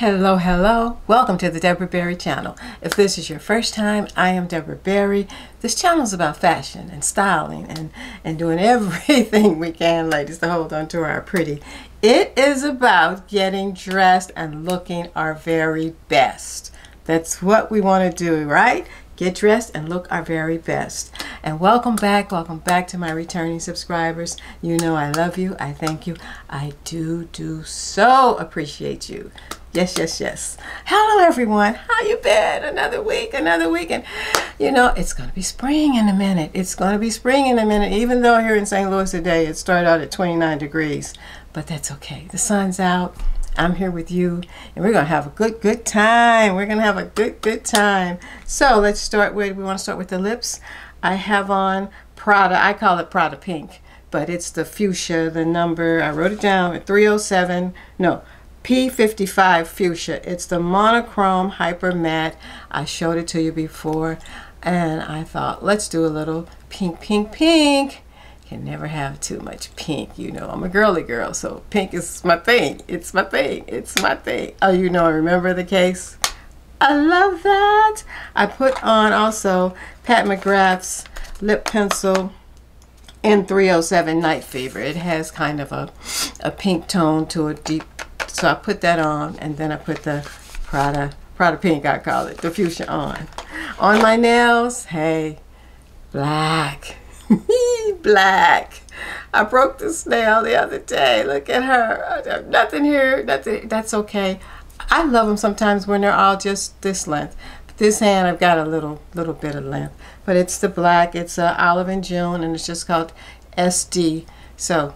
Hello, hello. Welcome to the Debra Berry channel. If this is your first time, I am Debra Berry. This channel is about fashion and styling and, and doing everything we can, ladies, to hold on to our pretty. It is about getting dressed and looking our very best. That's what we want to do, right? Get dressed and look our very best. And welcome back, welcome back to my returning subscribers. You know I love you, I thank you, I do, do so appreciate you. Yes, yes, yes. Hello, everyone. How you been? Another week, another weekend. you know it's gonna be spring in a minute. It's gonna be spring in a minute. Even though here in St. Louis today it started out at 29 degrees, but that's okay. The sun's out. I'm here with you, and we're gonna have a good, good time. We're gonna have a good, good time. So let's start with. We want to start with the lips. I have on Prada. I call it Prada Pink, but it's the fuchsia. The number I wrote it down at 307. No. P55 Fuchsia. It's the monochrome hyper matte. I showed it to you before and I thought let's do a little pink pink pink. Can never have too much pink, you know. I'm a girly girl, so pink is my thing. It's my thing. It's my thing. Oh, you know, I remember the case. I love that. I put on also Pat McGrath's lip pencil in 307 Night Fever. It has kind of a, a pink tone to a deep so I put that on and then I put the Prada, Prada Pink I call it, the fuchsia on. On my nails, hey, black, black. I broke this nail the other day. Look at her. Nothing here. Nothing. That's okay. I love them sometimes when they're all just this length. But this hand, I've got a little, little bit of length. But it's the black. It's a Olive and June, and it's just called SD. So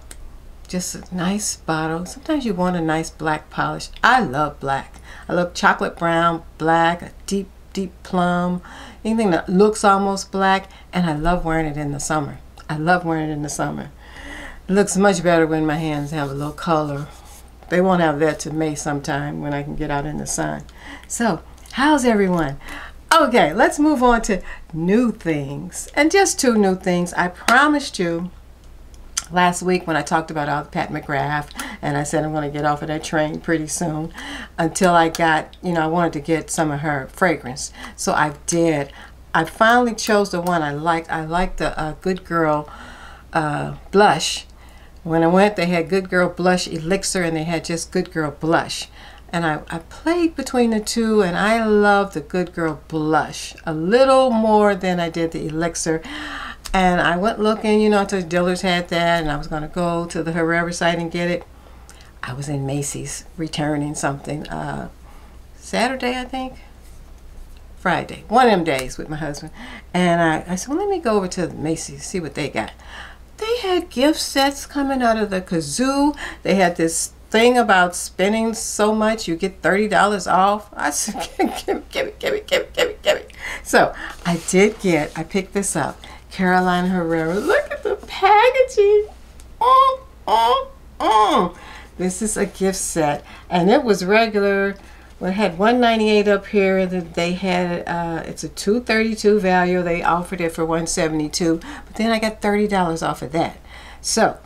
just a nice bottle. Sometimes you want a nice black polish. I love black. I love chocolate brown, black, a deep, deep plum, anything that looks almost black. And I love wearing it in the summer. I love wearing it in the summer. It looks much better when my hands have a little color. They won't have that to May sometime when I can get out in the sun. So, how's everyone? Okay, let's move on to new things. And just two new things. I promised you last week when I talked about Pat McGrath and I said I'm going to get off of that train pretty soon until I got, you know, I wanted to get some of her fragrance. So I did. I finally chose the one I liked. I liked the uh, Good Girl uh, blush. When I went, they had Good Girl Blush Elixir and they had just Good Girl Blush. And I, I played between the two and I love the Good Girl Blush a little more than I did the Elixir. And I went looking, you know, until Dillard's had that, and I was going to go to the Herrera site and get it. I was in Macy's returning something uh, Saturday, I think. Friday, one of them days with my husband. And I, I said, well, let me go over to Macy's, see what they got. They had gift sets coming out of the kazoo. They had this thing about spending so much, you get $30 off. I said, give me, give me, give me, give me, give me, give me. So I did get, I picked this up Carolina Herrera. Look at the packaging. Oh, oh, oh. This is a gift set. And it was regular. We had 198 up here. They had, uh, it's a 232 value. They offered it for 172 But then I got $30 off of that. So,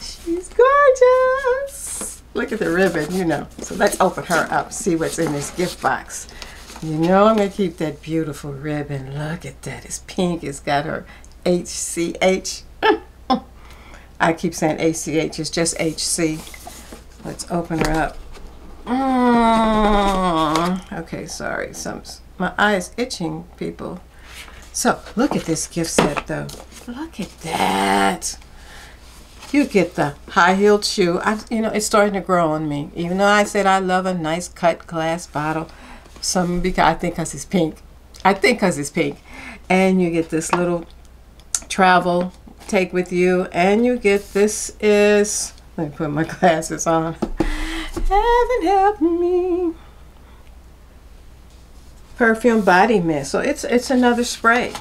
she's gorgeous. Look at the ribbon, you know. So let's open her up, see what's in this gift box. You know I'm going to keep that beautiful ribbon. Look at that. It's pink. It's got her HCH. I keep saying ACH. It's just HC. Let's open her up. Mm. Okay, sorry. Some My eye is itching, people. So, look at this gift set, though. Look at that. You get the high-heeled shoe. I, you know, it's starting to grow on me. Even though I said I love a nice cut glass bottle, some because I think because it's pink. I think because it's pink. And you get this little travel take with you. And you get this is, let me put my glasses on. Heaven help me. Perfume body mist. So it's it's another spray.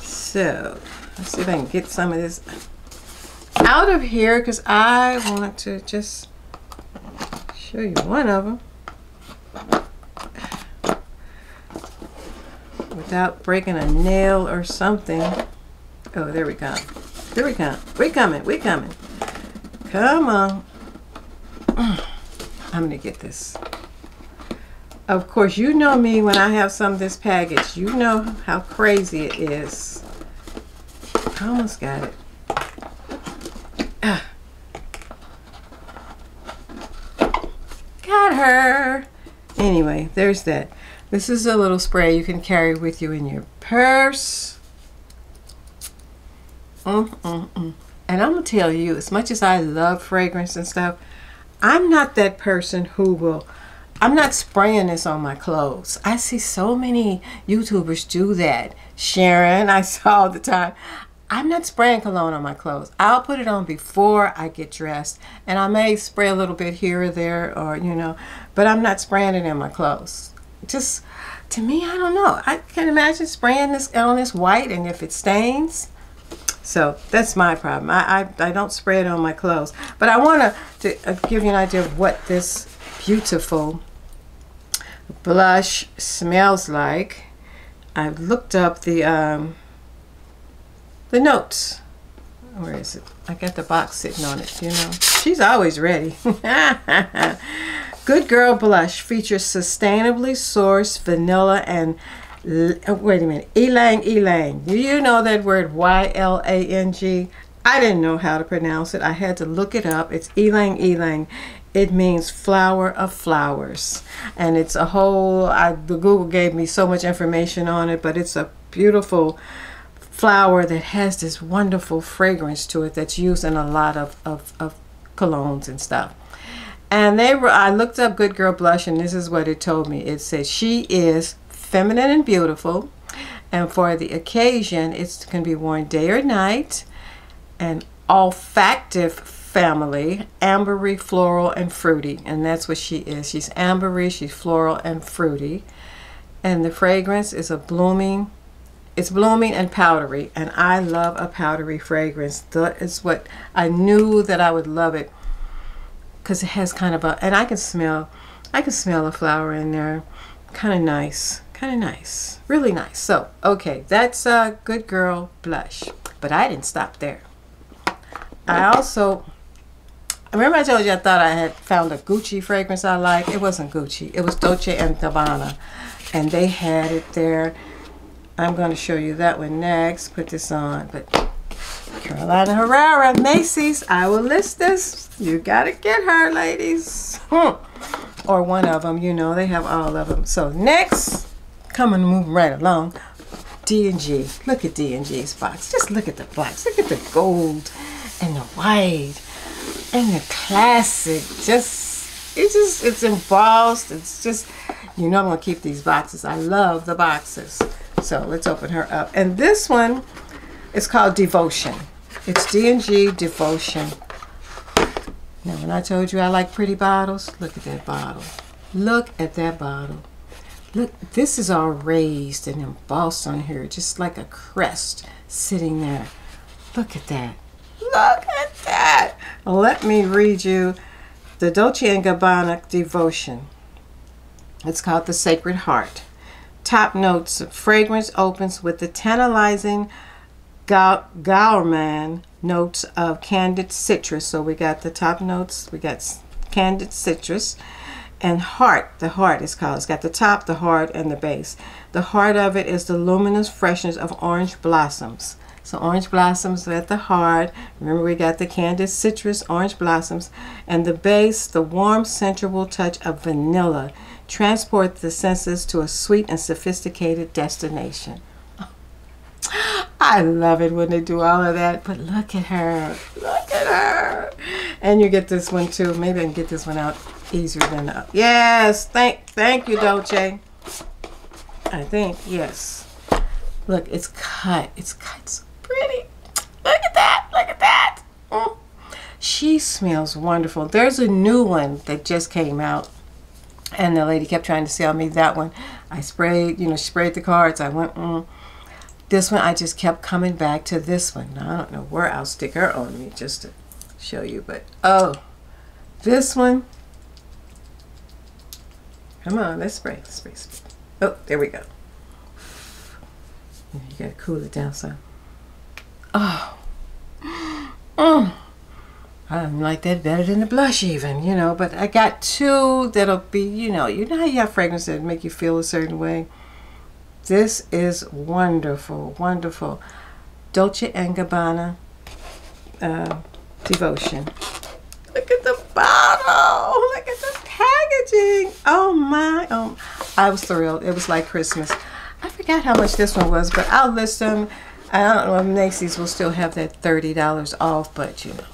So let's see if I can get some of this out of here because I want to just show you one of them. Without breaking a nail or something. Oh, there we go. There we go. We coming. We coming. Come on. I'm going to get this of course, you know me when I have some of this package. You know how crazy it is. I almost got it. Ah. Got her. Anyway, there's that. This is a little spray you can carry with you in your purse. Mm, mm, mm. And I'm going to tell you, as much as I love fragrance and stuff, I'm not that person who will, I'm not spraying this on my clothes. I see so many YouTubers do that. Sharon, I saw all the time. I'm not spraying cologne on my clothes. I'll put it on before I get dressed. And I may spray a little bit here or there or, you know, but I'm not spraying it in my clothes. Just, to me, I don't know. I can imagine spraying this on this white and if it stains, so that's my problem. I, I, I don't spray it on my clothes. But I want to uh, give you an idea of what this beautiful blush smells like. I've looked up the um, the notes. Where is it? I got the box sitting on it, you know. She's always ready. Good Girl Blush features sustainably sourced vanilla and uh, wait a minute, Ylang Ylang. Do you know that word Y-L-A-N-G? I didn't know how to pronounce it. I had to look it up. It's Ylang Ylang. It means flower of flowers. And it's a whole, I, the Google gave me so much information on it, but it's a beautiful flower that has this wonderful fragrance to it that's used in a lot of, of, of colognes and stuff. And they were, I looked up Good Girl Blush and this is what it told me. It said she is feminine and beautiful. And for the occasion, it's going to be worn day or night. An olfactive family, ambery, floral, and fruity. And that's what she is. She's ambery, she's floral, and fruity. And the fragrance is a blooming, it's blooming and powdery. And I love a powdery fragrance. That is what I knew that I would love it because it has kind of a, and I can smell, I can smell a flower in there. Kind of nice kind of nice really nice. So okay that's a good girl blush but I didn't stop there. I also remember I told you I thought I had found a Gucci fragrance I like it wasn't Gucci it was Dolce and Gabbana and they had it there. I'm going to show you that one next put this on but Carolina Herrera Macy's I will list this you got to get her ladies hmm. or one of them you know they have all of them so next coming moving right along. D&G. Look at D&G's box. Just look at the box. Look at the gold and the white and the classic. Just, it just, it's embossed. It's just, you know I'm going to keep these boxes. I love the boxes. So let's open her up. And this one is called Devotion. It's D&G Devotion. Now, when I told you I like pretty bottles, look at that bottle. Look at that bottle. Look, this is all raised and embossed on here, just like a crest sitting there. Look at that. Look at that. Let me read you the Dolce & Gabbana Devotion. It's called The Sacred Heart. Top notes, fragrance opens with the tantalizing gourmand notes of candied citrus. So we got the top notes, we got candied citrus and heart the heart is called. It's got the top the heart and the base. The heart of it is the luminous freshness of orange blossoms. So orange blossoms at the heart. Remember we got the candied citrus orange blossoms and the base the warm sensual touch of vanilla. Transport the senses to a sweet and sophisticated destination I love it when they do all of that but look at her look at her and you get this one too maybe I can get this one out easier than that. Yes, thank thank you, Dolce. I think, yes. Look, it's cut. It's cut so pretty. Look at that. Look at that. Mm. She smells wonderful. There's a new one that just came out. And the lady kept trying to sell me that one. I sprayed, you know, sprayed the cards. I went, mm. This one, I just kept coming back to this one. Now, I don't know where I'll stick her on me just to show you. But, oh, this one, Come on, let's spray, let's spray, spray. Oh, there we go. You gotta cool it down some. Oh. Mm. I like that better than the blush even, you know, but I got two that'll be, you know, you know how you have fragrances that make you feel a certain way? This is wonderful, wonderful. Dolce & Gabbana uh, Devotion. Look at the bottle. Look at the packaging. Oh my. Oh, I was thrilled. It was like Christmas. I forgot how much this one was, but I'll list them. I don't know if Macy's will still have that $30 off, but you know,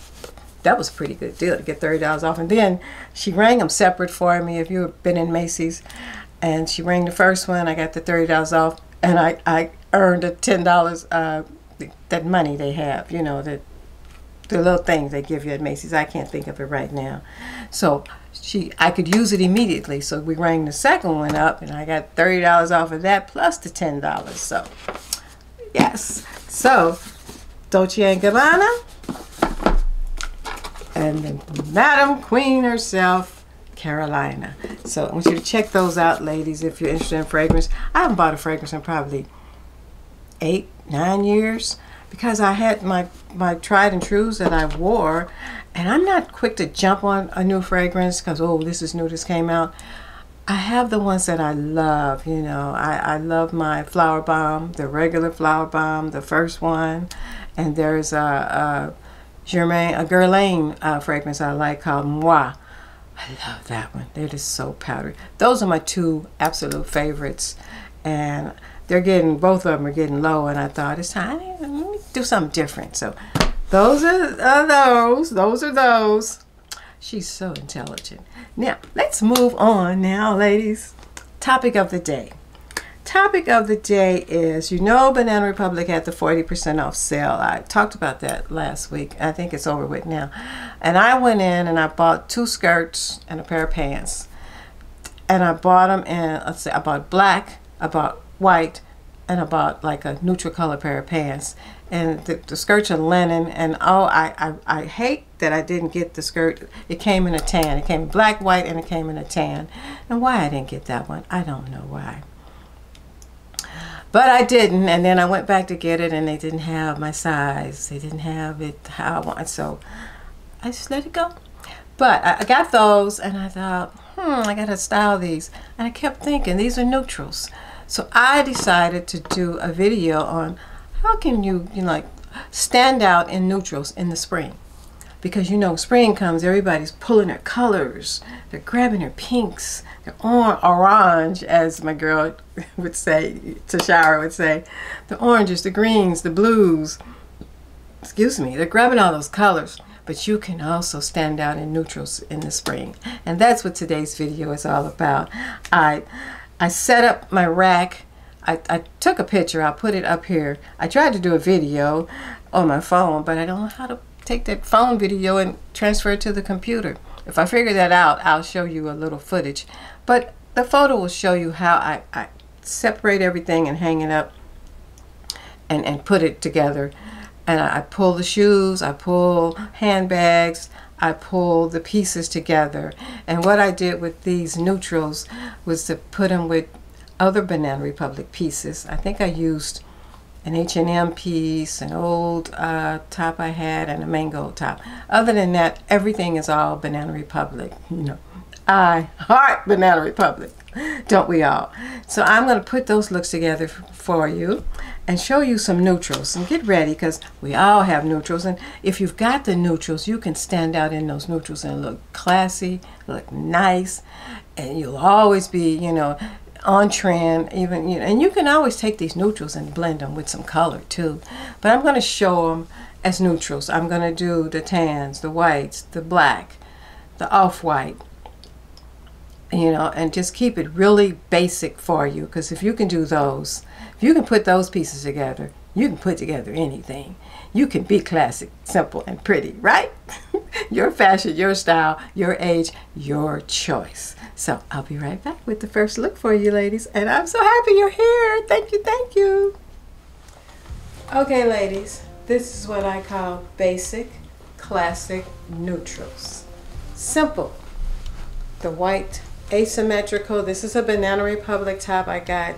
that was a pretty good deal to get $30 off. And then she rang them separate for me if you've been in Macy's. And she rang the first one, I got the $30 off, and I, I earned a $10, uh, that money they have, you know, that the little things they give you at Macy's. I can't think of it right now. So she, I could use it immediately. So we rang the second one up, and I got thirty dollars off of that plus the ten dollars. So yes. So Dolce and Gabbana, and then Madam Queen herself, Carolina. So I want you to check those out, ladies, if you're interested in fragrance. I haven't bought a fragrance in probably eight, nine years because I had my my tried and trues that I wore, and I'm not quick to jump on a new fragrance because oh this is new, this came out. I have the ones that I love. You know, I I love my Flower Bomb, the regular Flower Bomb, the first one, and there's a, a Germain a Guerlain uh, fragrance I like called Moi. I love that one. They're just so powdery. Those are my two absolute favorites, and they're getting both of them are getting low, and I thought it's time to do something different. So those are, are those. Those are those. She's so intelligent. Now let's move on. Now, ladies, topic of the day. Topic of the day is you know Banana Republic had the 40% off sale. I talked about that last week. I think it's over with now. And I went in and I bought two skirts and a pair of pants. And I bought them in, let's say, I bought black, I bought white and I bought like a neutral color pair of pants and the, the skirts are linen and oh I, I I hate that I didn't get the skirt it came in a tan it came black white and it came in a tan and why I didn't get that one I don't know why but I didn't and then I went back to get it and they didn't have my size. They didn't have it how I want so I just let it go. But I, got those and I thought hmm I gotta style these. And I kept thinking these are neutrals. So I decided to do a video on how can you, you know, like stand out in neutrals in the spring. Because you know, spring comes, everybody's pulling their colors. They're grabbing their pinks, their or orange, as my girl would say, Tashara would say. The oranges, the greens, the blues. Excuse me, they're grabbing all those colors but you can also stand out in neutrals in the spring. And that's what today's video is all about. I I set up my rack. I, I took a picture. I'll put it up here. I tried to do a video on my phone, but I don't know how to take that phone video and transfer it to the computer. If I figure that out, I'll show you a little footage. But the photo will show you how I, I separate everything and hang it up and, and put it together. And I, pull the shoes, I pull handbags, I pulled the pieces together. And what I did with these neutrals was to put them with other Banana Republic pieces. I think I used an H&M piece, an old uh, top I had, and a mango top. Other than that, everything is all Banana Republic. You know, I heart Banana Republic, don't we all? So I'm going to put those looks together for you and show you some neutrals and get ready because we all have neutrals and if you've got the neutrals you can stand out in those neutrals and look classy look nice and you'll always be you know on trend even you know and you can always take these neutrals and blend them with some color too but I'm going to show them as neutrals I'm going to do the tans the whites the black the off-white you know and just keep it really basic for you because if you can do those if you can put those pieces together, you can put together anything. You can be classic, simple, and pretty, right? your fashion, your style, your age, your choice. So I'll be right back with the first look for you, ladies. And I'm so happy you're here. Thank you, thank you. Okay, ladies, this is what I call basic, classic neutrals. Simple. The white asymmetrical. This is a Banana Republic top I got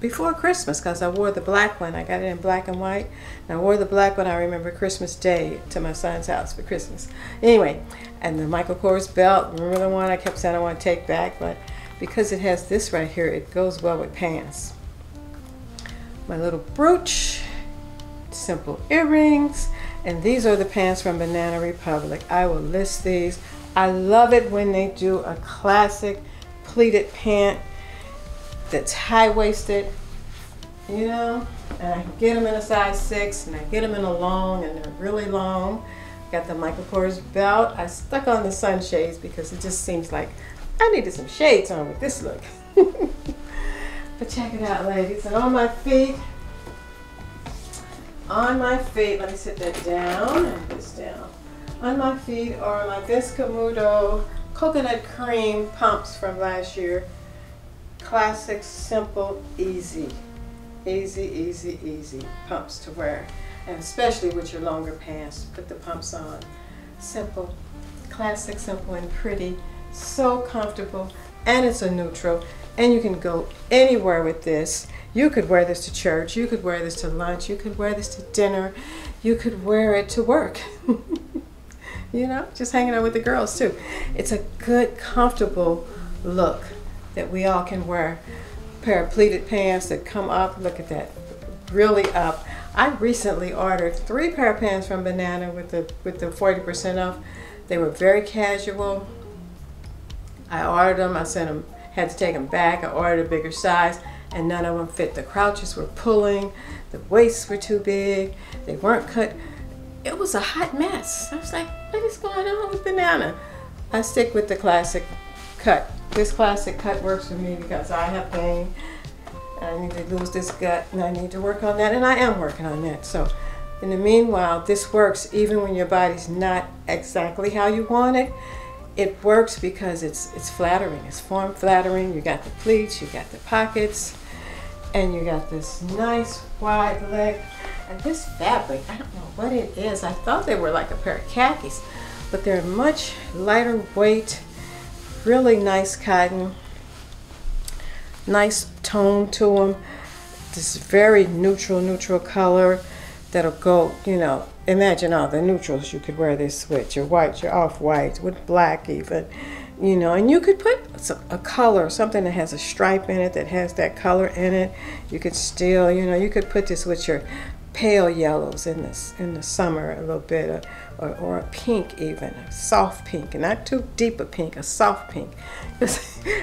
before Christmas because I wore the black one. I got it in black and white. And I wore the black one, I remember Christmas Day to my son's house for Christmas. Anyway, and the Michael Kors belt, remember the one I kept saying I want to take back, but because it has this right here, it goes well with pants. My little brooch, simple earrings, and these are the pants from Banana Republic. I will list these. I love it when they do a classic pleated pant that's high-waisted, you know, and I get them in a size six, and I get them in a long, and they're really long. Got the Michael Kors belt. I stuck on the sunshades because it just seems like I needed some shades on with this look. but check it out, ladies. And on my feet, on my feet, let me sit that down and this down. On my feet are my Vince Camuto coconut cream pumps from last year. Classic, simple, easy. Easy, easy, easy pumps to wear. And especially with your longer pants, put the pumps on. Simple, classic, simple, and pretty. So comfortable. And it's a neutral. And you can go anywhere with this. You could wear this to church. You could wear this to lunch. You could wear this to dinner. You could wear it to work. you know, just hanging out with the girls too. It's a good, comfortable look that we all can wear. A pair of pleated pants that come up, look at that, really up. I recently ordered three pair of pants from Banana with the with the 40% off. They were very casual. I ordered them, I sent them, had to take them back. I ordered a bigger size and none of them fit. The crouches were pulling, the waists were too big, they weren't cut. It was a hot mess. I was like, what is going on with Banana? I stick with the classic cut. This classic cut works for me because I have pain. I need to lose this gut and I need to work on that and I am working on that. So in the meanwhile, this works even when your body's not exactly how you want it. It works because it's it's flattering. It's form flattering. You got the pleats, you got the pockets, and you got this nice wide leg. And this fabric, I don't know what it is. I thought they were like a pair of khakis, but they're much lighter weight, really nice cotton, nice tone to them. This very neutral, neutral color that'll go, you know, imagine all the neutrals you could wear this with. Your white, your off-white, with black even, you know, and you could put a color, something that has a stripe in it, that has that color in it. You could still, you know, you could put this with your pale yellows in this in the summer a little bit, uh, or, or, a pink even, a soft pink, and not too deep a pink, a soft pink.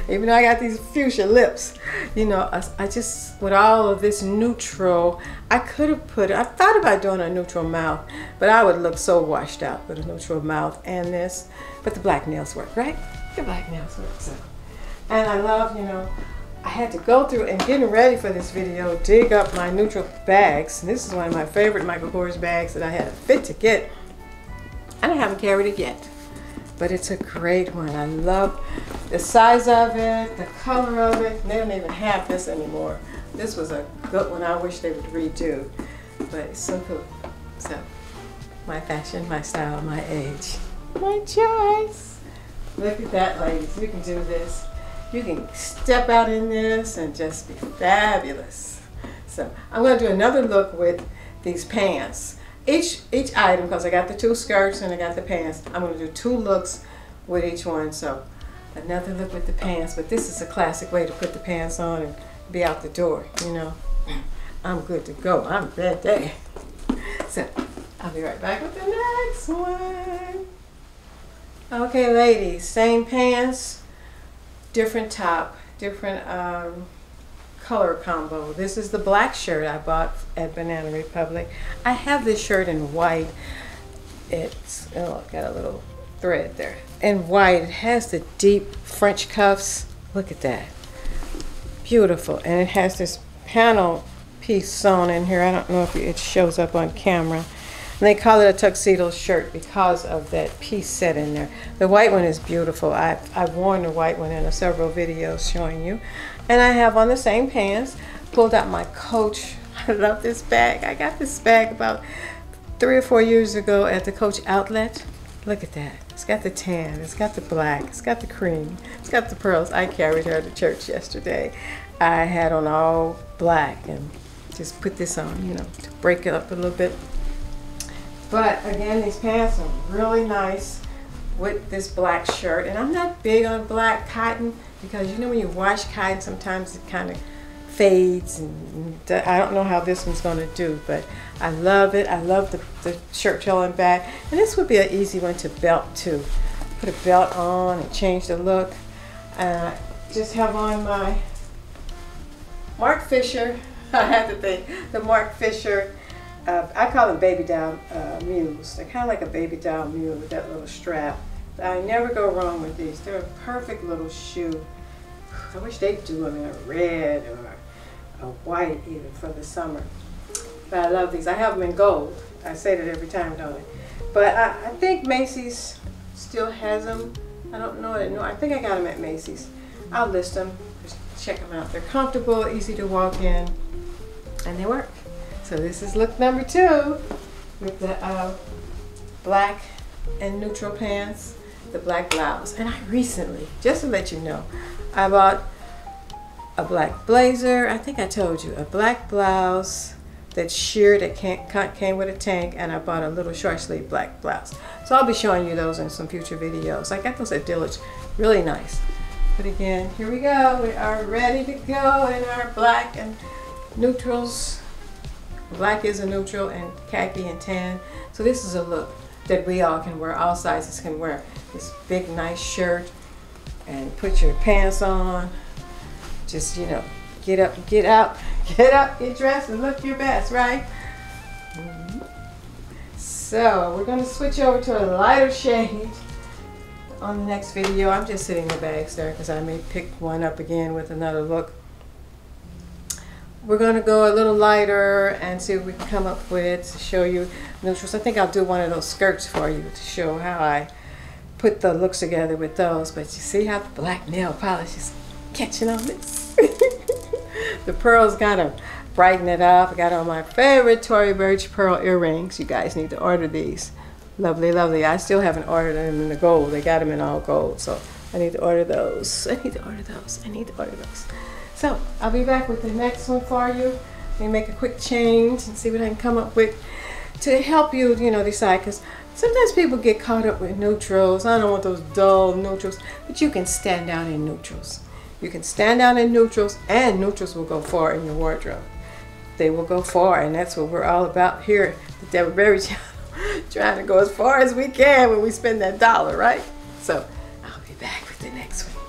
even though I got these fuchsia lips, you know, I, I, just, with all of this neutral, I could have put, I thought about doing a neutral mouth, but I would look so washed out with a neutral mouth and this, but the black nails work, right? The black nails work, so. And I love, you know, I had to go through and getting ready for this video, dig up my neutral bags. This is one of my favorite Michael Kors bags that I had a fit to get. And I haven't carried it yet, but it's a great one. I love the size of it, the color of it. They don't even have this anymore. This was a good one I wish they would redo, but it's so cool. So, my fashion, my style, my age, my choice. Look at that, ladies. You can do this. You can step out in this and just be fabulous. So I'm going to do another look with these pants. Each each item, because I got the two skirts and I got the pants, I'm going to do two looks with each one. So another look with the pants, but this is a classic way to put the pants on and be out the door, you know. I'm good to go. I'm ready. So I'll be right back with the next one. Okay, ladies, same pants, different top, different um, color combo. This is the black shirt I bought at Banana Republic. I have this shirt in white. It's oh, got a little thread there. In white, it has the deep French cuffs. Look at that. Beautiful. And it has this panel piece sewn in here. I don't know if it shows up on camera. And they call it a tuxedo shirt because of that piece set in there. The white one is beautiful. I've, I've worn the white one in several videos showing you. And I have on the same pants, pulled out my Coach. I love this bag. I got this bag about three or four years ago at the Coach outlet. Look at that. It's got the tan, it's got the black, it's got the cream, it's got the pearls. I carried her to church yesterday. I had on all black and just put this on, you know, to break it up a little bit. But again, these pants are really nice with this black shirt. And I'm not big on black cotton because you know when you wash cotton, sometimes it kind of fades and I don't know how this one's going to do, but I love it. I love the, the shirt tail and back. And this would be an easy one to belt too. Put a belt on and change the look. Uh, just have on my Marc Fisher. I had to think the Marc Fisher. Uh, I call them baby doll uh, mules. They're kind of like a baby doll mule with that little strap. I never go wrong with these. They're a perfect little shoe. I wish they'd do them in a red or a white even for the summer. But I love these. I have them in gold. I say that every time, don't I? But I, I think Macy's still has them. I don't know. No, I think I got them at Macy's. I'll list them. Just check them out. They're comfortable, easy to walk in, and they work. So this is look number two with the uh, black and neutral pants, the black blouse. And I recently, just to let you know, I bought a black blazer. I think I told you, a black blouse that's sheer that came with a tank and I bought a little short sleeve black blouse. So I'll be showing you those in some future videos. I got those at Dillard's, really nice. But again, here we go. We are ready to go in our black and neutrals. Black is a neutral and khaki and tan. So this is a look that we all can wear, all sizes can wear. This big nice shirt and put your pants on. Just, you know, get up, get out, get up, get dressed and look your best, right? Mm -hmm. So we're gonna switch over to a lighter shade on the next video. I'm just sitting the bags there because I may pick one up again with another look. We're going to go a little lighter and see what we can come up with to show you neutrals. I think I'll do one of those skirts for you to show how I put the looks together with those. But you see how the black nail polish is catching on this? the pearls got to brighten it up. I got on my favorite Tory Burch pearl earrings. You guys need to order these. Lovely, lovely. I still haven't ordered them in the gold. They got them in all gold. So I need to order those. I need to order those. I need to order those. So I'll be back with the next one for you. Let me make a quick change and see what I can come up with to help you, you know, decide. Because sometimes people get caught up with neutrals. I don't want those dull neutrals. But you can stand out in neutrals. You can stand out in neutrals and neutrals will go far in your wardrobe. They will go far and that's what we're all about here at the Debra Berry Channel. Trying to go as far as we can when we spend that dollar, right? So I'll be back with the next one.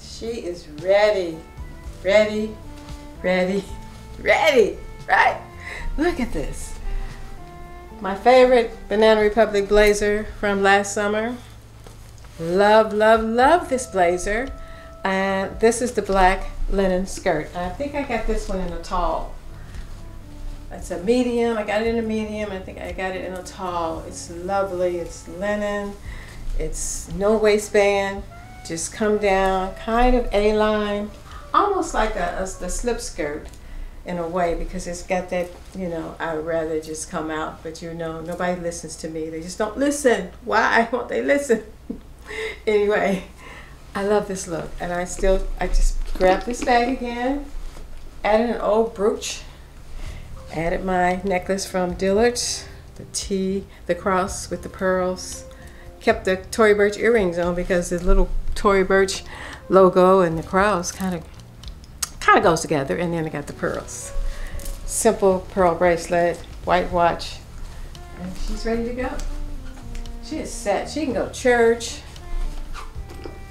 She is ready, ready, ready, ready, right? Look at this. My favorite Banana Republic blazer from last summer. Love, love, love this blazer. And this is the black linen skirt. I think I got this one in a tall. It's a medium. I got it in a medium. I think I got it in a tall. It's lovely. It's linen. It's no waistband just come down kind of A-line, almost like a, a, the slip skirt in a way because it's got that, you know, I would rather just come out, but you know, nobody listens to me. They just don't listen. Why won't they listen? anyway, I love this look and I still, I just grabbed this bag again, added an old brooch, added my necklace from Dillard's, the T, the cross with the pearls, kept the Tory Burch earrings on because the little Tory Burch logo and the cross kind of kind of goes together. And then I got the pearls. Simple pearl bracelet, white watch, and she's ready to go. She is set. She can go to church.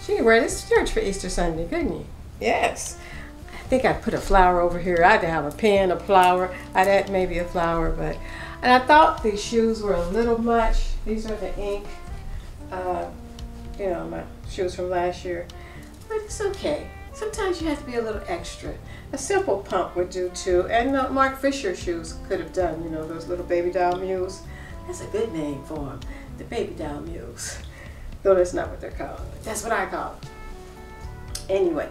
She can wear this to church for Easter Sunday, couldn't you? Yes. I think I put a flower over here. I'd have a pen, a flower. I'd add maybe a flower, but and I thought these shoes were a little much. These are the ink uh, you know, my shoes from last year. But it's okay. Sometimes you have to be a little extra. A simple pump would do too. And uh, Marc Fisher shoes could have done, you know, those little baby doll mules. That's a good name for them, the baby doll mules. Though that's not what they're called. That's what I call them. Anyway,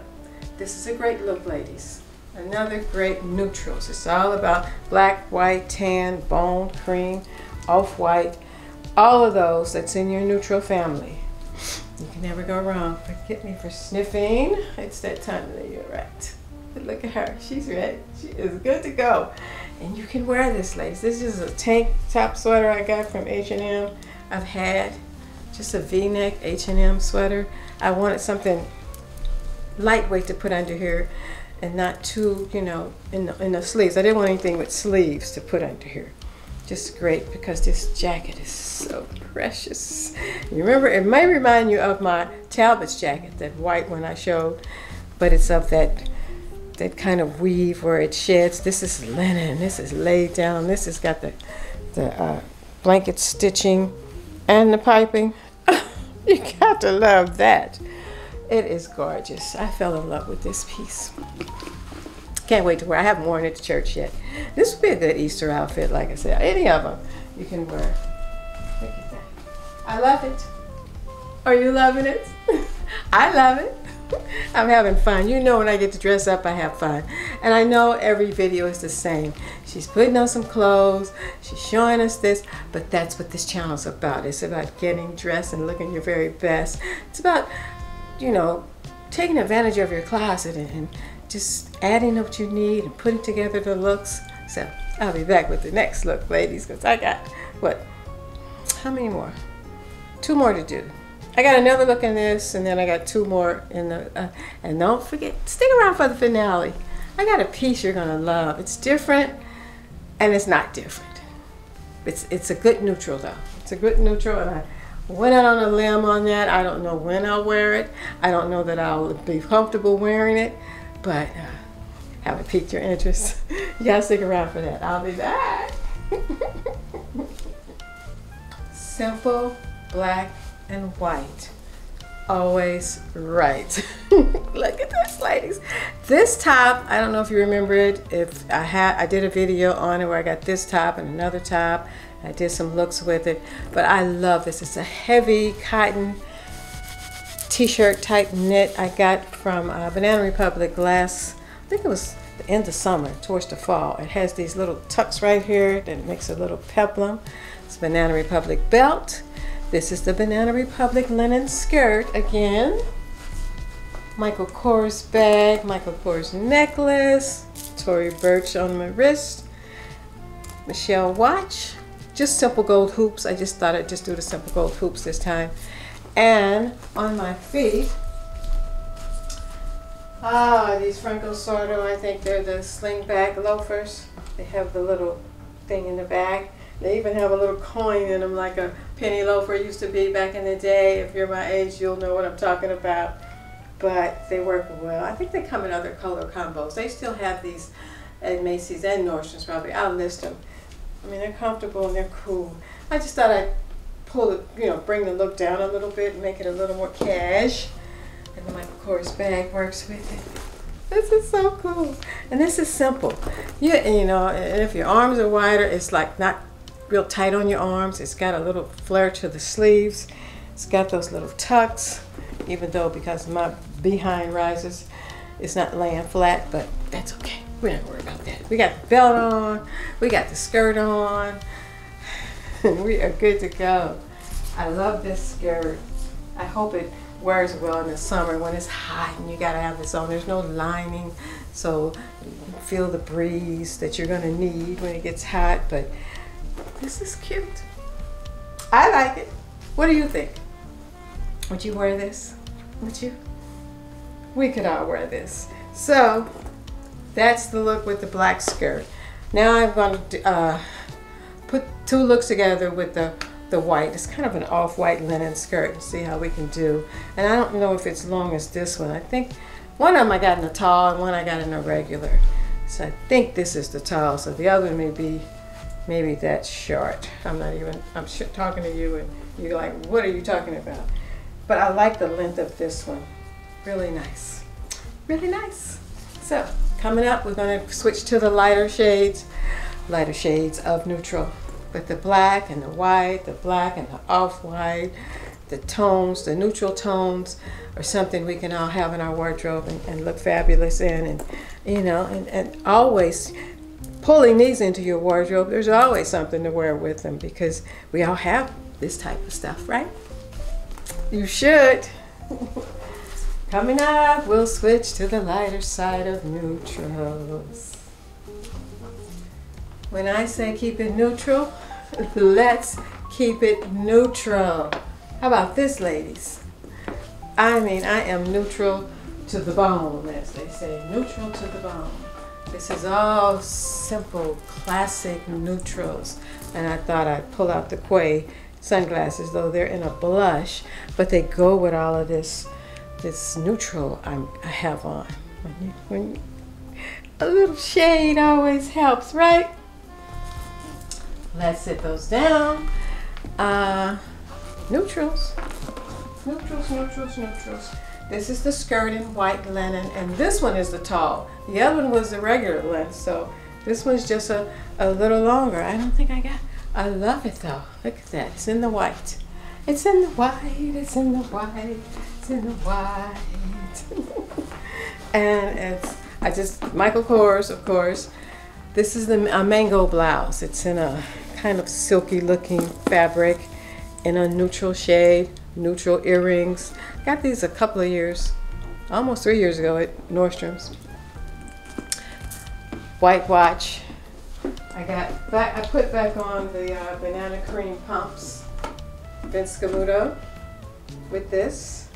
this is a great look, ladies. Another great neutrals. It's all about black, white, tan, bone, cream, off-white, all of those that's in your neutral family. You can never go wrong. Forget me for sniffing. It's that time of the year, right? But look at her. She's ready. She is good to go. And you can wear this, ladies. This is a tank top sweater I got from H&M. I've had just a V-neck H&M sweater. I wanted something lightweight to put under here and not too, you know, in the, in the sleeves. I didn't want anything with sleeves to put under here. Just great because this jacket is so precious. You remember, it may remind you of my Talbot's jacket, that white one I showed, but it's of that that kind of weave where it sheds. This is linen. This is laid down. This has got the the uh, blanket stitching and the piping. you got to love that. It is gorgeous. I fell in love with this piece. Can't wait to wear. I haven't worn it to church yet. This would be a good Easter outfit, like I said. Any of them you can wear. Look at that. I love it. Are you loving it? I love it. I'm having fun. You know when I get to dress up, I have fun. And I know every video is the same. She's putting on some clothes, she's showing us this, but that's what this channel's about. It's about getting dressed and looking your very best. It's about, you know, taking advantage of your closet and, and just adding what you need and putting together the looks. So I'll be back with the next look, ladies, because I got, what, how many more? Two more to do. I got another look in this, and then I got two more in the. Uh, and don't forget, stick around for the finale. I got a piece you're gonna love. It's different, and it's not different. It's it's a good neutral though. It's a good neutral, and I went out on a limb on that. I don't know when I'll wear it. I don't know that I'll be comfortable wearing it, but uh, haven't piqued your interest. you gotta stick around for that. I'll be back. Simple black and white. Always right. Look at this, ladies. This top, I don't know if you remember it. If I had, I did a video on it where I got this top and another top. I did some looks with it, but I love this. It's a heavy cotton t-shirt type knit I got from uh, Banana Republic last, I think it was the end of summer, towards the fall. It has these little tucks right here that makes a little peplum. It's Banana Republic belt. This is the Banana Republic linen skirt again. Michael Kors bag, Michael Kors necklace, Tory Burch on my wrist, Michele watch, just simple gold hoops. I just thought I'd just do the simple gold hoops this time. And on my feet, ah, these Franco Sarto, I think they're the sling back loafers. They have the little thing in the back. They even have a little coin in them like a penny loafer used to be back in the day. If you're my age, you'll know what I'm talking about. But they work well. I think they come in other color combos. They still have these at Macy's and Nordstrom's probably. I'll list them. I mean, they're comfortable and they're cool. I just thought I'd pull it, you know, bring the look down a little bit and make it a little more cash. And the Michael Kors bag works with it. This is so cool. And this is simple. Yeah, you know, if your arms are wider, it's like not real tight on your arms. It's got a little flare to the sleeves. It's got those little tucks, even though because my behind rises, it's not laying flat, but that's okay. We're not worried about that. We got the belt on, we got the skirt on, we are good to go. I love this skirt. I hope it wears well in the summer when it's hot and you gotta have this on. There's no lining, so feel the breeze that you're gonna need when it gets hot, but this is cute. I like it. What do you think? Would you wear this? Would you? We could all wear this. So that's the look with the black skirt. Now I'm going to uh, put two looks together with the the white. It's kind of an off-white linen skirt and see how we can do. And I don't know if it's long as this one. I think one of them I got in a tall and one I got in a regular. So I think this is the tall. So the other may be maybe that short. I'm not even, I'm talking to you and you're like, what are you talking about? But I like the length of this one. Really nice. Really nice. So coming up, we're going to switch to the lighter shades, lighter shades of neutral. But the black and the white, the black and the off-white, the tones, the neutral tones are something we can all have in our wardrobe and, and look fabulous in. And, you know, and, and always pulling these into your wardrobe, there's always something to wear with them because we all have this type of stuff, right? You should. Coming up, we'll switch to the lighter side of neutrals. When I say keep it neutral, let's keep it neutral. How about this, ladies? I mean, I am neutral to the bone, as they say. Neutral to the bone. This is all simple, classic neutrals. And I thought I'd pull out the Quay sunglasses, though they're in a blush, but they go with all of this this neutral I'm, i have on. When you, when a little shade always helps, right? Let's sit those down. Uh, neutrals, neutrals, neutrals, neutrals. This is the skirt in white linen, and this one is the tall. The other one was the regular length, so this one's just a, a little longer. I don't think I got, I love it though. Look at that, it's in the white. It's in the white, it's in the white, it's in the white. and it's, I just, Michael Kors, of course. This is the, a mango blouse. It's in a kind of silky looking fabric in a neutral shade, neutral earrings. Got these a couple of years, almost three years ago at Nordstrom's. White watch. I got back, I put back on the uh, banana cream pumps. Vince Camuto with this.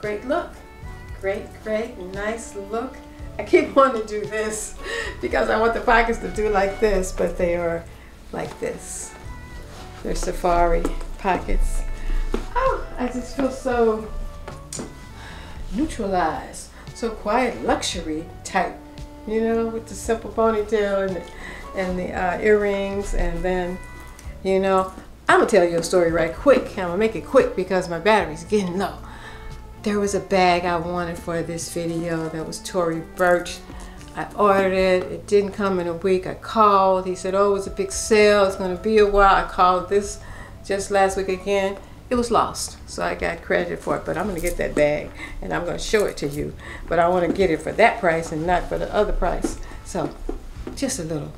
Great look. Great, great, nice look. I keep wanting to do this because I want the pockets to do like this, but they are like this. They're safari pockets. Oh, I just feel so neutralized, so quiet, luxury type, you know, with the simple ponytail and the, and the uh, earrings, and then, you know, I'm gonna tell you a story right quick. I'm gonna make it quick because my battery's getting low. There was a bag I wanted for this video that was Tory Burch. I ordered it. It didn't come in a week. I called. He said, oh, it was a big sale. It's going to be a while. I called this just last week again. It was lost. So I got credit for it. But I'm going to get that bag and I'm going to show it to you. But I want to get it for that price and not for the other price. So just a little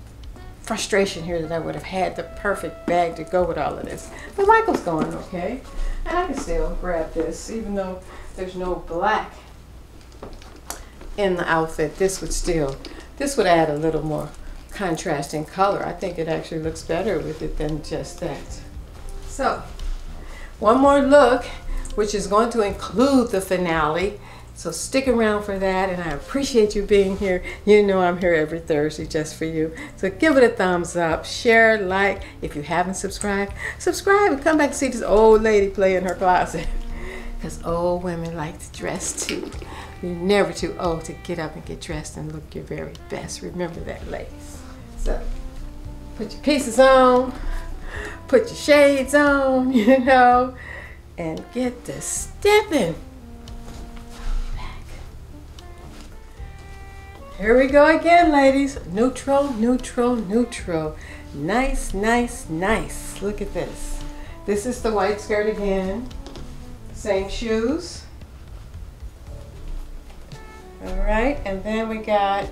frustration here that I would have had the perfect bag to go with all of this. But Michael's going okay. And I can still grab this even though there's no black in the outfit, this would still, this would add a little more contrasting color. I think it actually looks better with it than just that. So, one more look, which is going to include the finale. So stick around for that, and I appreciate you being here. You know I'm here every Thursday just for you. So give it a thumbs up, share, like. If you haven't subscribed, subscribe and come back to see this old lady play in her closet. Because old women like to dress too. You're never too old to get up and get dressed and look your very best. Remember that, ladies. So, put your pieces on, put your shades on, you know, and get to stepping. Here we go again, ladies. Neutral, neutral, neutral. Nice, nice, nice. Look at this. This is the white skirt again. Same shoes. All right, and then we got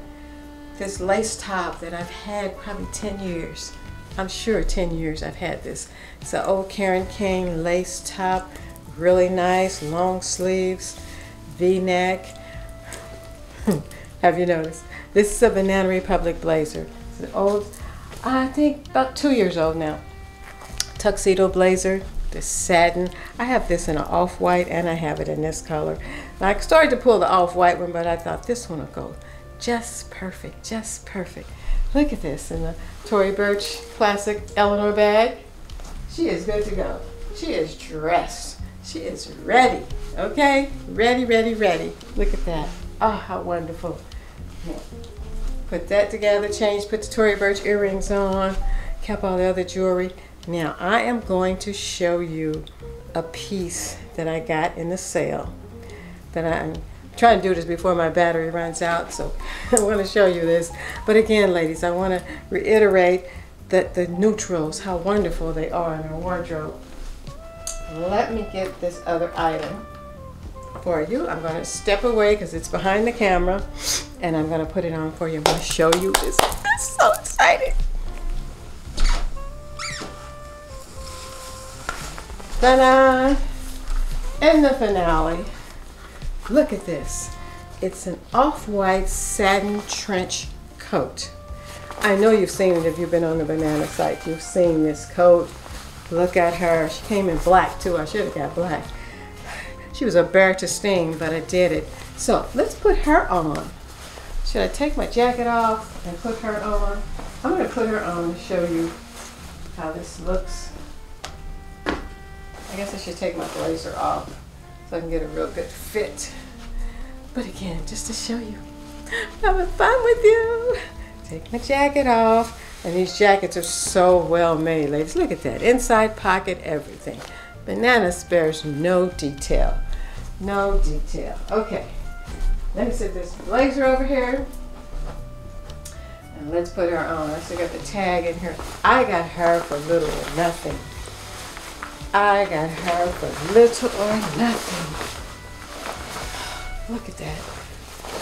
this lace top that I've had probably 10 years. I'm sure 10 years I've had this. It's an old Karen Kane lace top, really nice, long sleeves, V-neck. Have you noticed? This is a Banana Republic blazer. It's an old, I think about two years old now. Tuxedo blazer, the satin. I have this in an off-white and I have it in this color. I started to pull the off-white one, but I thought this one would go just perfect, just perfect. Look at this in the Tory Burch classic Eleanor bag. She is good to go. She is dressed. She is ready. Okay? Ready, ready, ready. Look at that. Oh, how wonderful. Put that together, change, put the Tory Burch earrings on, kept all the other jewelry. Now, I am going to show you a piece that I got in the sale that I'm trying to do this before my battery runs out, so I want to show you this. But again, ladies, I want to reiterate that the neutrals, how wonderful they are in our wardrobe. Let me get this other item for you. I'm going to step away because it's behind the camera, and I'm going to put it on for you. I'm going to show you this. I'm so excited. Ta-da! And the finale. Look at this. It's an off-white satin trench coat. I know you've seen it if you've been on the banana site. You've seen this coat. Look at her. She came in black too. I should have got black. She was a bear to sting, but I did it. So let's put her on. Should I take my jacket off and put her on? I'm going to put her on to show you how this looks. I guess I should take my blazer off I can get a real good fit. But again, just to show you, having fun with you. Take my jacket off. And these jackets are so well made, ladies. Look at that. Inside pocket, everything. Banana spares no detail. No detail. Okay. Let me set this blazer over here. And let's put her on. I still got the tag in here. I got her for little or nothing. I got her for little or nothing. Look at that.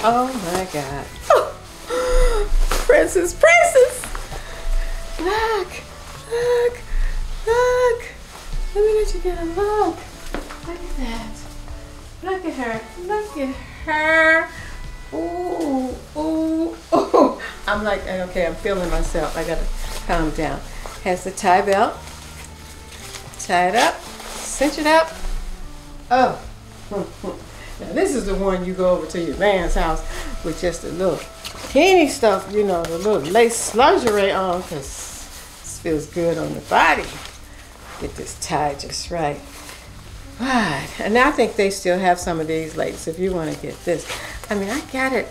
Oh my God. Princess, princess. Look, look, look. Let me let you get a look. Look at that. Look at her. Look at her. Ooh, ooh, ooh. I'm like, okay, I'm feeling myself. I gotta calm down. Has the tie belt. Tie it up. Cinch it up. Oh. Now this is the one you go over to your man's house with just a little teeny stuff, you know, the little lace lingerie on, because this feels good on the body. Get this tied just right. Right, and I think they still have some of these ladies if you want to get this. I mean, I got it,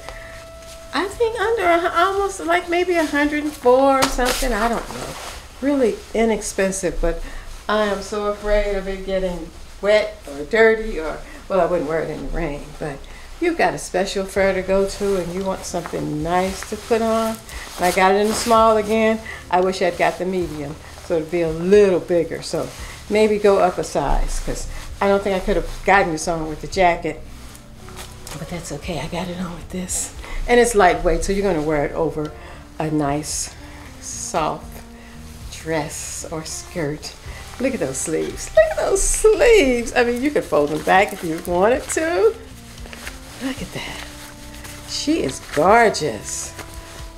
I think under almost like maybe 104 or something. I don't know. Really inexpensive, but I am so afraid of it getting wet or dirty or, well, I wouldn't wear it in the rain, but you've got a special fair to go to and you want something nice to put on. And I got it in the small again. I wish I'd got the medium so it'd be a little bigger. So maybe go up a size because I don't think I could have gotten this on with the jacket. But that's okay. I got it on with this. And it's lightweight, so you're going to wear it over a nice, soft dress or skirt. Look at those sleeves. Look at those sleeves. I mean, you could fold them back if you wanted to. Look at that. She is gorgeous.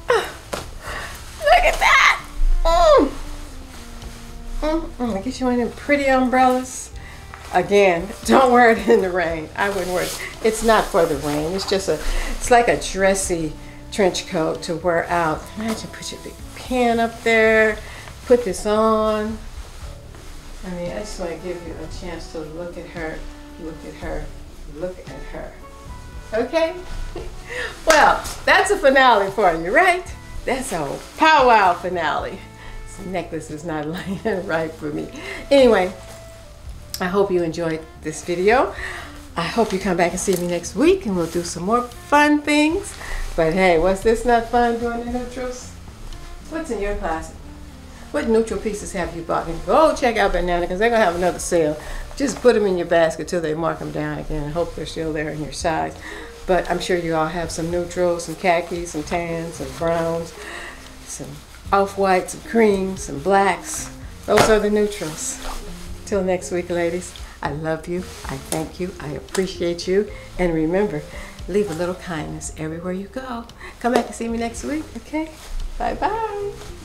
Oh, look at that. Mm. Mm, mm. Get you one of them pretty umbrellas. Again, don't wear it in the rain. I wouldn't wear it. It's not for the rain. It's just a, it's like a dressy trench coat to wear out. Imagine put your big pan up there, put this on. I mean, I just want to give you a chance to look at her, look at her, look at her. Okay? Well, that's a finale for you, right? That's a powwow finale. This necklace is not laying right for me. Anyway, I hope you enjoyed this video. I hope you come back and see me next week and we'll do some more fun things. But hey, was this not fun doing the neutrals? What's in your closet? What neutral pieces have you bought? And go oh, check out Banana because they're going to have another sale. Just put them in your basket till they mark them down again and hope they're still there in your size. But I'm sure you all have some neutrals, some khakis, some tans, some browns, some off-whites, some creams, some blacks. Those are the neutrals. Till next week, ladies. I love you. I thank you. I appreciate you. And remember, leave a little kindness everywhere you go. Come back and see me next week, okay? Bye-bye.